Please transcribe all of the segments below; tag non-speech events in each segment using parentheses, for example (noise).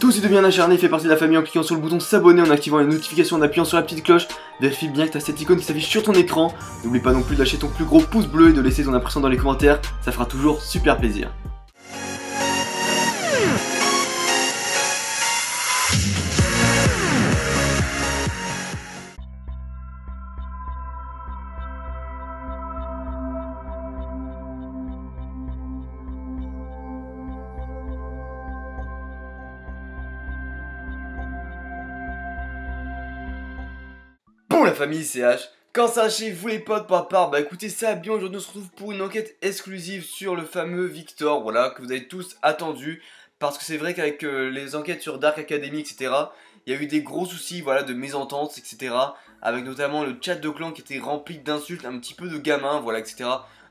Tout si devient acharné fait partie de la famille en cliquant sur le bouton s'abonner, en activant les notifications, en appuyant sur la petite cloche. Vérifie bien que tu as cette icône qui s'affiche sur ton écran. N'oublie pas non plus de lâcher ton plus gros pouce bleu et de laisser ton impression dans les commentaires, ça fera toujours super plaisir. La famille CH, quand ça chez vous les potes par part, bah écoutez ça bien aujourd'hui on se retrouve pour une enquête exclusive sur le fameux Victor, voilà, que vous avez tous attendu, parce que c'est vrai qu'avec euh, les enquêtes sur Dark Academy, etc., il y a eu des gros soucis, voilà, de mésententes, etc., avec notamment le chat de clan qui était rempli d'insultes, un petit peu de gamins, voilà, etc.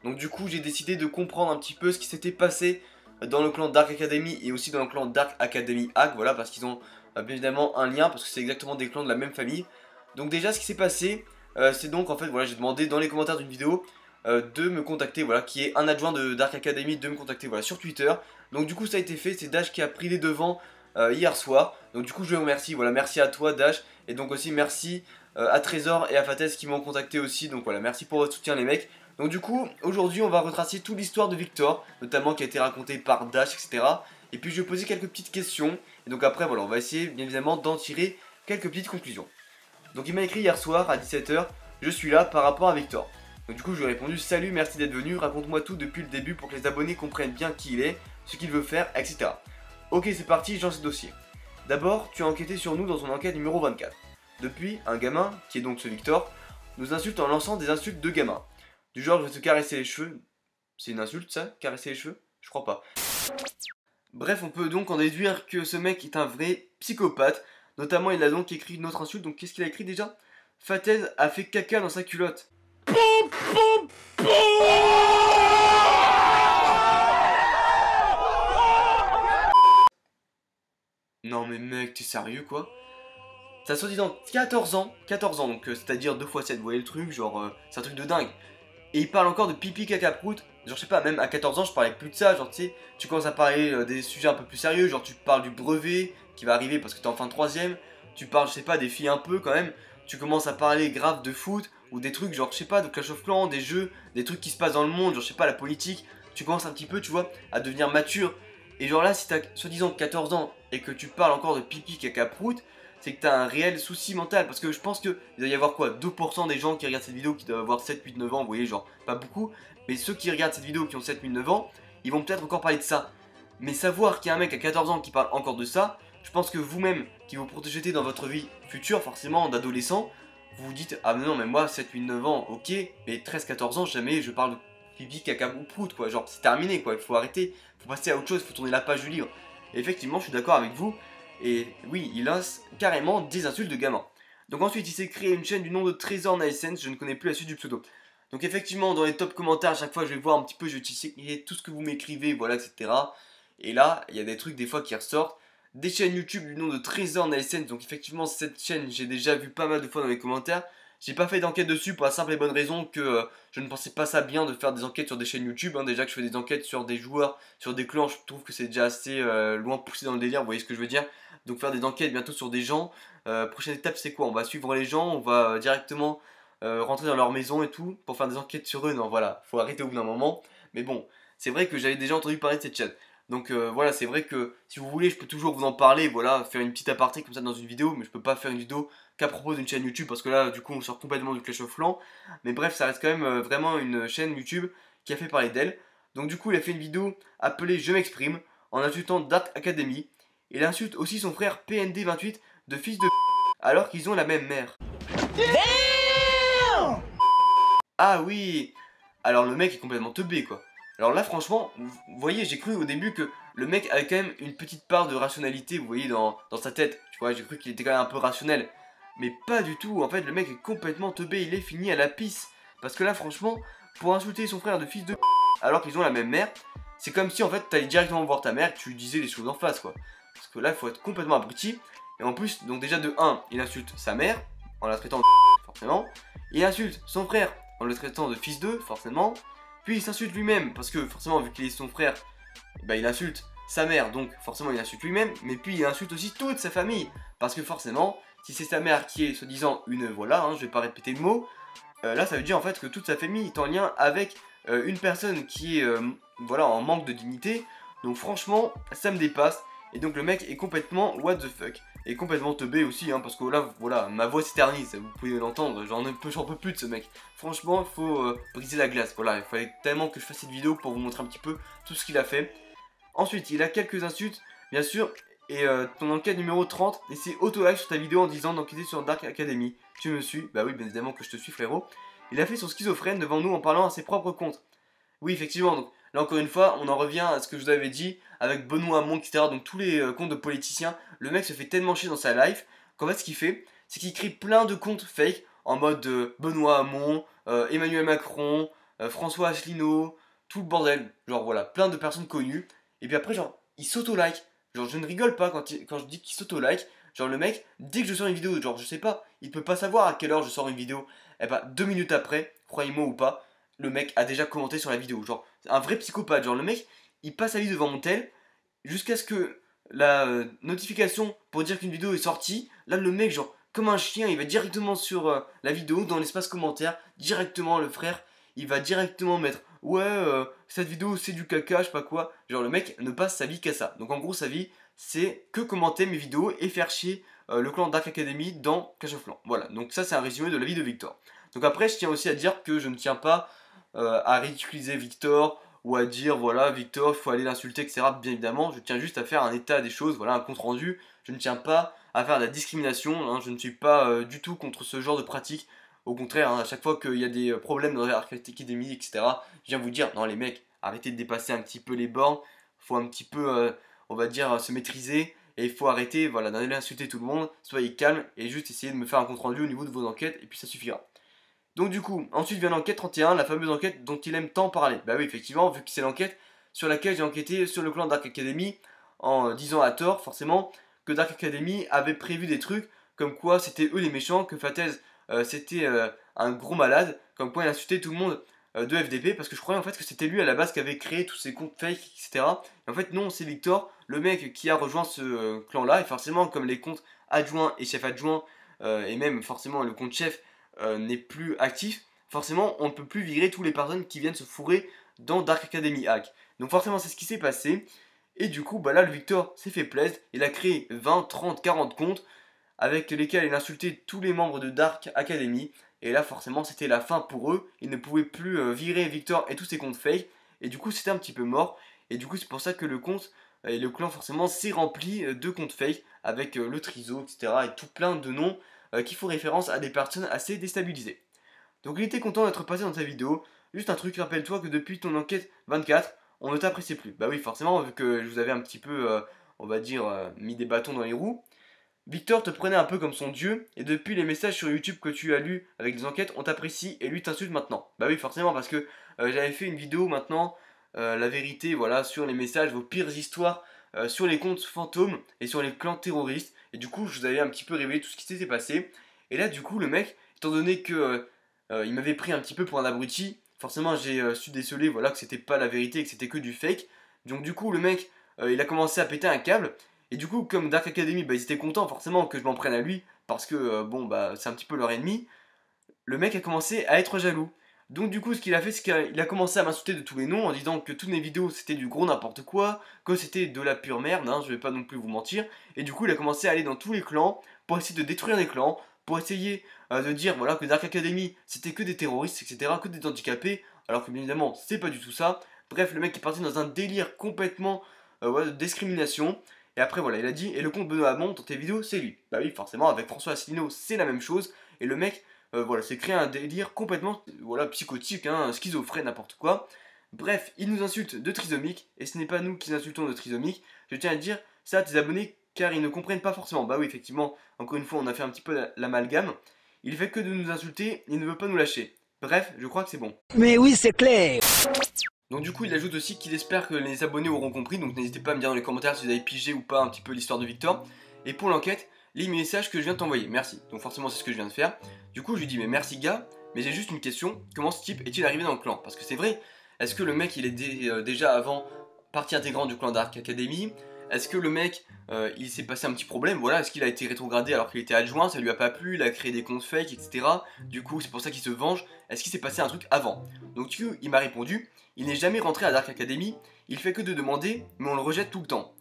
Donc du coup j'ai décidé de comprendre un petit peu ce qui s'était passé dans le clan Dark Academy et aussi dans le clan Dark Academy Hack, voilà, parce qu'ils ont euh, bien évidemment un lien, parce que c'est exactement des clans de la même famille. Donc déjà ce qui s'est passé, euh, c'est donc en fait voilà j'ai demandé dans les commentaires d'une vidéo euh, de me contacter, voilà, qui est un adjoint de Dark Academy de me contacter voilà sur Twitter. Donc du coup ça a été fait, c'est Dash qui a pris les devants euh, hier soir. Donc du coup je le remercie, voilà, merci à toi Dash, et donc aussi merci à Trésor et à Fates qui m'ont contacté aussi, donc voilà, merci pour votre soutien les mecs. Donc du coup, aujourd'hui on va retracer toute l'histoire de Victor, notamment qui a été racontée par Dash, etc. Et puis je vais poser quelques petites questions, et donc après voilà, on va essayer bien évidemment d'en tirer quelques petites conclusions. Donc il m'a écrit hier soir à 17h, je suis là par rapport à Victor. Donc du coup je lui ai répondu salut, merci d'être venu, raconte-moi tout depuis le début pour que les abonnés comprennent bien qui il est, ce qu'il veut faire, etc. Ok c'est parti, j'en ce dossier. D'abord, tu as enquêté sur nous dans ton enquête numéro 24. Depuis, un gamin, qui est donc ce Victor, nous insulte en lançant des insultes de gamin. Du genre je vais te caresser les cheveux. C'est une insulte ça Caresser les cheveux? Je crois pas. Bref, on peut donc en déduire que ce mec est un vrai psychopathe. Notamment, il a donc écrit une autre insulte. Donc, qu'est-ce qu'il a écrit déjà? Fatez a fait caca dans sa culotte. Non mais mec, t'es sérieux quoi? Ça soit dit dans 14 ans, 14 ans, donc euh, c'est-à-dire 2 fois 7, vous voyez le truc, genre euh, c'est un truc de dingue. Et il parle encore de pipi caca prout, genre je sais pas, même à 14 ans je parlais plus de ça, genre tu sais, tu commences à parler euh, des sujets un peu plus sérieux, genre tu parles du brevet qui va arriver parce que t'es en fin de 3 tu parles je sais pas des filles un peu quand même, tu commences à parler grave de foot, ou des trucs genre je sais pas de Clash of Clans, des jeux, des trucs qui se passent dans le monde, genre je sais pas la politique, tu commences un petit peu tu vois à devenir mature, et genre là si t'as soi-disant 14 ans et que tu parles encore de pipi caca prout, c'est que t'as un réel souci mental. Parce que je pense qu'il doit y avoir quoi 2% des gens qui regardent cette vidéo qui doivent avoir 7, 8, 9 ans, vous voyez, genre pas beaucoup. Mais ceux qui regardent cette vidéo qui ont 7, 8, 9 ans, ils vont peut-être encore parler de ça. Mais savoir qu'il y a un mec à 14 ans qui parle encore de ça, je pense que vous-même qui vous projetez dans votre vie future, forcément d'adolescent, vous vous dites Ah non, mais moi 7, 8, 9 ans, ok, mais 13, 14 ans, jamais je parle pipi, caca ou prout, quoi. Genre, c'est terminé, quoi. Il faut arrêter, il faut passer à autre chose, il faut tourner la page du livre. Et effectivement, je suis d'accord avec vous. Et oui, il lance carrément des insultes de gamin. Donc ensuite, il s'est créé une chaîne du nom de Trésor Nicense, je ne connais plus la suite du pseudo. Donc effectivement, dans les top commentaires, à chaque fois, je vais voir un petit peu, je vais tout ce que vous m'écrivez, voilà, etc. Et là, il y a des trucs des fois qui ressortent. Des chaînes YouTube du nom de Trésor Nicense, donc effectivement, cette chaîne, j'ai déjà vu pas mal de fois dans les commentaires. J'ai pas fait d'enquête dessus pour la simple et bonne raison que euh, je ne pensais pas ça bien de faire des enquêtes sur des chaînes YouTube. Hein. Déjà que je fais des enquêtes sur des joueurs, sur des clans, je trouve que c'est déjà assez euh, loin poussé dans le délire, vous voyez ce que je veux dire. Donc faire des enquêtes bientôt sur des gens. Euh, prochaine étape c'est quoi? On va suivre les gens, on va directement rentrer dans leur maison et tout pour faire des enquêtes sur eux. Non voilà, faut arrêter au bout d'un moment. Mais bon, c'est vrai que j'avais déjà entendu parler de cette chaîne. Donc voilà, c'est vrai que si vous voulez, je peux toujours vous en parler, voilà, faire une petite aparté comme ça dans une vidéo, mais je peux pas faire une vidéo qu'à propos d'une chaîne YouTube parce que là, du coup, on sort complètement du Clash of Clans. Mais bref, ça reste quand même euh, vraiment une chaîne YouTube qui a fait parler d'elle. Donc du coup, il a fait une vidéo appelée Je m'exprime en insultant Dark Academy. Il insulte aussi son frère PND28 de fils de (laughs) alors qu'ils ont la même mère. ah oui Alors le mec est complètement teubé quoi. Alors là franchement, vous voyez, j'ai cru au début que le mec avait quand même une petite part de rationalité, vous voyez, dans, sa tête. Tu vois, j'ai cru qu'il était quand même un peu rationnel. Mais pas du tout, en fait le mec est complètement teubé, il est fini à la pisse. Parce que là franchement, pour insulter son frère de fils de (laughs) alors qu'ils ont la même mère, c'est comme si en fait t'allais directement voir ta mère tu lui disais les choses en face quoi. Parce que là il faut être complètement abruti. Et en plus, donc déjà de 1, il insulte sa mère en la traitant de (laughs) forcément. Il insulte son frère en le traitant de fils de forcément. Puis il s'insulte lui-même parce que forcément vu qu'il est son frère, bah il insulte sa mère, donc forcément il insulte lui-même, mais puis il insulte aussi toute sa famille. Parce que forcément, si c'est sa mère qui est soi-disant une voilà, hein, je vais pas répéter le mot, euh, là ça veut dire en fait que toute sa famille est en lien avec euh, une personne qui est euh, voilà en manque de dignité. Donc franchement, ça me dépasse. Et donc le mec est complètement what the fuck. Et complètement teubé aussi, hein, parce que là, voilà, ma voix s'éternise, vous pouvez l'entendre, j'en peux, peux plus de ce mec. Franchement, il faut briser la glace, voilà, il fallait tellement que je fasse cette vidéo pour vous montrer un petit peu tout ce qu'il a fait. Ensuite, il a quelques insultes, bien sûr, et euh, ton enquête numéro 30, et auto-like sur ta vidéo en disant d'enquêter sur Dark Academy. Tu me suis Bah oui, bien évidemment que je te suis, frérot. Il a fait son schizophrène devant nous en parlant à ses propres comptes. Oui, effectivement, donc là encore une fois, on en revient à ce que je vous avais dit avec Benoît Hamon, etc. Donc tous les euh, comptes de politiciens, le mec se fait tellement chier dans sa life qu'en fait, ce qu'il fait, c'est qu'il crée plein de comptes fake en mode euh, Benoît Hamon, Emmanuel Macron, François Asselineau, tout le bordel. Genre voilà, plein de personnes connues. Et puis après, genre, il s'auto-like. Genre, je ne rigole pas quand, quand je dis qu'il s'auto-like. Genre, le mec, dès que je sors une vidéo, genre, je sais pas, il peut pas savoir à quelle heure je sors une vidéo. Et eh bah, deux minutes après, croyez-moi ou pas, le mec a déjà commenté sur la vidéo. Genre, un vrai psychopathe. Genre, le mec, il passe sa vie devant mon tel jusqu'à ce que la euh, notification pour dire qu'une vidéo est sortie. Là, le mec, genre, comme un chien, il va directement sur euh, la vidéo, dans l'espace commentaire, directement, le frère, il va directement mettre ouais, euh, cette vidéo c'est du caca, je sais pas quoi. Genre le mec ne passe sa vie qu'à ça. Donc en gros, sa vie c'est que commenter mes vidéos et faire chier le clan Dark Academy dans Cash of Clan. Voilà, donc ça c'est un résumé de la vie de Victor. Donc après, je tiens aussi à dire que je ne tiens pas euh, à ridiculiser Victor ou à dire voilà, Victor, faut aller l'insulter, etc. Bien évidemment, je tiens juste à faire un état des choses, voilà, un compte rendu. Je ne tiens pas à faire de la discrimination, hein. je ne suis pas du tout contre ce genre de pratique. Au contraire, hein, à chaque fois qu'il y a des euh, problèmes dans Academy, etc., je viens vous dire, non les mecs, arrêtez de dépasser un petit peu les bornes, faut un petit peu, euh, on va dire, se maîtriser, et il faut arrêter voilà, d'aller insulter tout le monde, soyez calme, et juste essayer de me faire un compte rendu au niveau de vos enquêtes, et puis ça suffira. Donc du coup, ensuite vient l'enquête 31, la fameuse enquête dont il aime tant parler. Bah oui, effectivement, vu que c'est l'enquête sur laquelle j'ai enquêté sur le clan Dark Academy, en disant à tort, forcément, que Dark Academy avait prévu des trucs, comme quoi c'était eux les méchants, que Fatez euh, c'était euh, un gros malade, comme quoi il insultait tout le monde euh, de FDP, parce que je croyais en fait que c'était lui à la base qui avait créé tous ces comptes fake, etc. Et en fait non, c'est Victor, le mec qui a rejoint ce clan-là, et forcément comme les comptes adjoints et chefs adjoints, et même forcément le compte chef n'est plus actif, forcément on ne peut plus virer toutes les personnes qui viennent se fourrer dans Dark Academy Hack. Donc forcément c'est ce qui s'est passé. Et du coup, bah là, le Victor s'est fait plaisir. Il a créé 20, 30, 40 comptes avec lesquels il insultait tous les membres de Dark Academy. Et là, forcément, c'était la fin pour eux. Ils ne pouvaient plus euh, virer Victor et tous ses comptes fake. Et du coup, c'était un petit peu mort. Et du coup, c'est pour ça que le compte euh, et le clan, forcément, s'est rempli euh, de comptes fake avec le triso, etc. Et tout plein de noms qui font référence à des personnes assez déstabilisées. Donc, il était content d'être passé dans ta vidéo. Juste un truc, rappelle-toi que depuis ton enquête 24, on ne t'appréciait plus. Bah oui, forcément, vu que je vous avais un petit peu, on va dire, mis des bâtons dans les roues. Victor te prenait un peu comme son dieu, et depuis les messages sur YouTube que tu as lus avec les enquêtes, on t'apprécie et lui t'insulte maintenant. Bah oui, forcément, parce que euh, j'avais fait une vidéo maintenant, euh, la vérité, voilà, sur les messages, vos pires histoires, euh, sur les comptes fantômes et sur les clans terroristes. Et du coup, je vous avais un petit peu révélé tout ce qui s'était passé. Et là, du coup, le mec, étant donné que il m'avait pris un petit peu pour un abruti, forcément, j'ai su déceler, voilà, que c'était pas la vérité, que c'était que du fake. Donc du coup, le mec, il a commencé à péter un câble. Et du coup, comme Dark Academy, bah, ils étaient contents forcément que je m'en prenne à lui, parce que euh, bon, bah, c'est un petit peu leur ennemi. Le mec a commencé à être jaloux. Donc du coup, ce qu'il a fait, c'est qu'il a commencé à m'insulter de tous les noms en disant que toutes mes vidéos c'était du gros n'importe quoi, que c'était de la pure merde, hein, je vais pas non plus vous mentir. Et du coup, il a commencé à aller dans tous les clans pour essayer de détruire les clans, pour essayer euh, de dire voilà que Dark Academy c'était que des terroristes, etc., que des handicapés, alors que bien évidemment c'est pas du tout ça. Bref, le mec est parti dans un délire complètement euh, de discrimination. Et après, voilà, il a dit, et le compte Benoît Hamon dans tes vidéos, c'est lui. Bah oui, forcément, avec François Asselineau, c'est la même chose. Et le mec, euh, voilà, s'est créé un délire complètement, voilà, psychotique, hein, schizophrène, n'importe quoi. Bref, il nous insulte de trisomique, et ce n'est pas nous qui insultons de trisomique. Je tiens à dire ça à tes abonnés, car ils ne comprennent pas forcément. Bah oui, effectivement, encore une fois, on a fait un petit peu l'amalgame. Il fait que de nous insulter, il ne veut pas nous lâcher. Bref, je crois que c'est bon. Mais oui, c'est clair donc du coup, il ajoute aussi qu'il espère que les abonnés auront compris, donc n'hésitez pas à me dire dans les commentaires si vous avez pigé ou pas un petit peu l'histoire de Victor. Et pour l'enquête, lis mes messages que je viens de t'envoyer, merci. Donc forcément c'est ce que je viens de faire. Du coup je lui dis mais merci gars, mais j'ai juste une question, comment ce type est-il arrivé dans le clan? Parce que c'est vrai, est-ce que le mec il est euh, déjà avant partie intégrante du clan Dark Academy? Est-ce que le mec, euh, il s'est passé un petit problème? Voilà, est-ce qu'il a été rétrogradé alors qu'il était adjoint? Ça lui a pas plu, il a créé des comptes fake, etc. Du coup, c'est pour ça qu'il se venge. Est-ce qu'il s'est passé un truc avant? Donc, tu, il m'a répondu il n'est jamais rentré à Dark Academy, il fait que de demander, mais on le rejette tout le temps.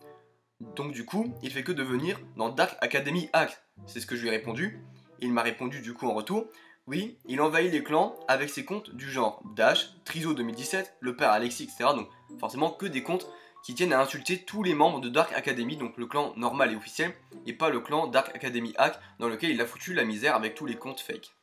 Donc du coup, il fait que de venir dans Dark Academy Act. C'est ce que je lui ai répondu. Il m'a répondu du coup en retour. Oui, il envahit les clans avec ses comptes du genre Dash, Trizo 2017, le père Alexis, etc. Donc forcément que des comptes qui tiennent à insulter tous les membres de Dark Academy, donc le clan normal et officiel, et pas le clan Dark Academy Hack dans lequel il a foutu la misère avec tous les comptes fake.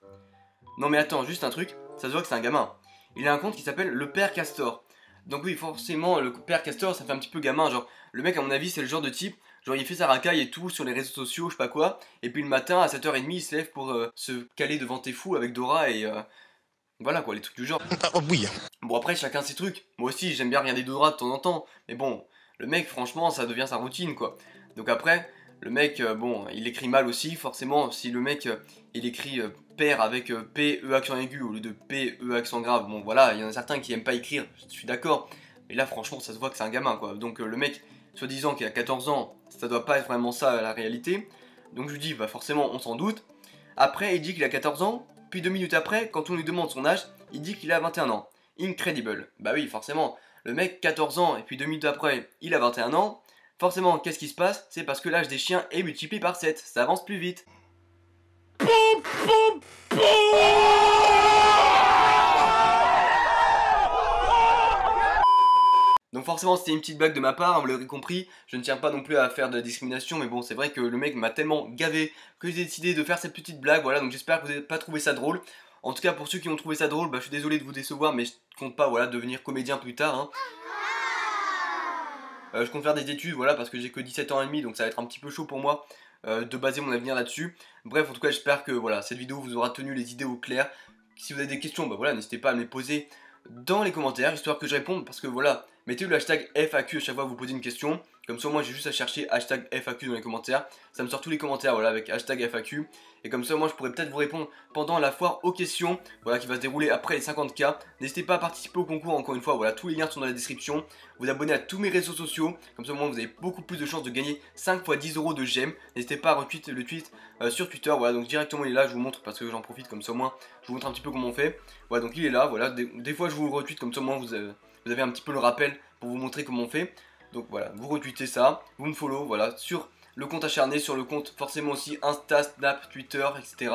Non mais attends, juste un truc, ça se voit que c'est un gamin il a un compte qui s'appelle le père Castor. Donc oui, forcément, le père Castor, ça fait un petit peu gamin, genre, le mec, à mon avis, c'est le genre de type, genre, il fait sa racaille et tout sur les réseaux sociaux, je sais pas quoi, et puis le matin, à 7h30, il se lève pour euh, se caler devant tes fous avec Dora et... Euh, voilà quoi, les trucs du genre. Oh oui. Bon après, chacun ses trucs. Moi aussi, j'aime bien regarder Dora de temps en temps, mais bon, le mec, franchement, ça devient sa routine, quoi. Donc après, le mec, euh, bon, il écrit mal aussi, forcément, si le mec, il écrit père avec euh, P, E accent aigu au lieu de P, E accent grave. Bon voilà, il y en a certains qui aiment pas écrire, je suis d'accord. Mais là franchement ça se voit que c'est un gamin quoi. Donc euh, le mec, soi-disant qu'il a 14 ans, ça doit pas être vraiment ça la réalité. Donc je lui dis, bah forcément on s'en doute. Après il dit qu'il a 14 ans, puis deux minutes après, quand on lui demande son âge, il dit qu'il a 21 ans. Incredible. Bah oui, forcément. Le mec, 14 ans, et puis deux minutes après, il a 21 ans. Forcément, qu'est-ce qui se passe? C'est parce que l'âge des chiens est multiplié par 7. Ça avance plus vite. Donc forcément c'était une petite blague de ma part, vous l'aurez compris, je ne tiens pas non plus à faire de la discrimination, mais bon c'est vrai que le mec m'a tellement gavé que j'ai décidé de faire cette petite blague, voilà, donc j'espère que vous n'avez pas trouvé ça drôle. En tout cas pour ceux qui ont trouvé ça drôle, bah, je suis désolé de vous décevoir, mais je compte pas voilà, devenir comédien plus tard. Hein. Euh, je compte faire des études, voilà, parce que j'ai que 17 ans et demi, donc ça va être un petit peu chaud pour moi. Euh, de baser mon avenir là-dessus. Bref, en tout cas, j'espère que voilà, cette vidéo vous aura tenu les idées au clair. Si vous avez des questions, bah voilà, n'hésitez pas à me les poser dans les commentaires, histoire que je réponde, parce que voilà, mettez le hashtag FAQ à chaque fois que vous posez une question. Comme ça, moi, j'ai juste à chercher hashtag FAQ dans les commentaires. Ça me sort tous les commentaires, voilà, avec hashtag FAQ. Et comme ça, moi, je pourrais peut-être vous répondre pendant la foire aux questions, voilà, qui va se dérouler après les 50K. N'hésitez pas à participer au concours, encore une fois, voilà, tous les liens sont dans la description. Vous abonner à tous mes réseaux sociaux, comme ça, moi, vous avez beaucoup plus de chances de gagner 5 fois 10 euros de gemmes. N'hésitez pas à retweet le tweet euh, sur Twitter, voilà, donc directement, il est là, je vous montre, parce que j'en profite, comme ça, moi, je vous montre un petit peu comment on fait. Voilà, donc il est là, voilà, des, fois, je vous retweet, comme ça, vous, euh, vous avez un petit peu le rappel pour vous montrer comment on fait. Donc voilà, vous retweetez ça, vous me follow, voilà, sur le compte acharné, sur le compte forcément aussi Insta, Snap, Twitter, etc.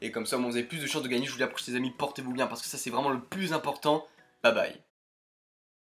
Et comme ça, vous avez plus de chances de gagner. Je vous à les amis, portez-vous bien parce que ça c'est vraiment le plus important. Bye bye.